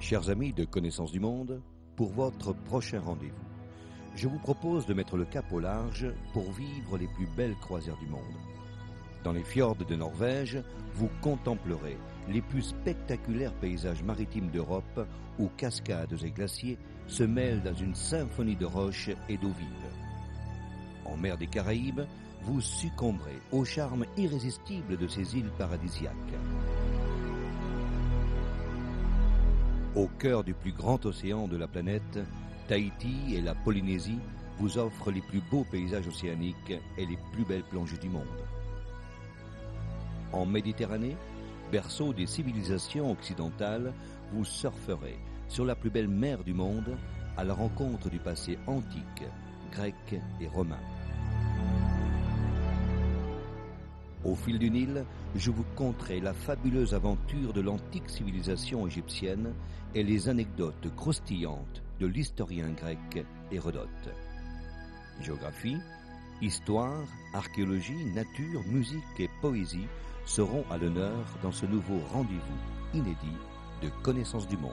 Chers amis de Connaissance du Monde, pour votre prochain rendez-vous, je vous propose de mettre le cap au large pour vivre les plus belles croisières du monde. Dans les fjords de Norvège, vous contemplerez les plus spectaculaires paysages maritimes d'Europe où cascades et glaciers se mêlent dans une symphonie de roches et d'eau vive. En mer des Caraïbes, vous succomberez au charme irrésistible de ces îles paradisiaques. Au cœur du plus grand océan de la planète, Tahiti et la Polynésie vous offrent les plus beaux paysages océaniques et les plus belles plongées du monde. En Méditerranée, berceau des civilisations occidentales, vous surferez sur la plus belle mer du monde à la rencontre du passé antique, grec et romain. Au fil du Nil, je vous conterai la fabuleuse aventure de l'antique civilisation égyptienne et les anecdotes croustillantes de l'historien grec Hérodote. Géographie, histoire, archéologie, nature, musique et poésie seront à l'honneur dans ce nouveau rendez-vous inédit de connaissance du monde.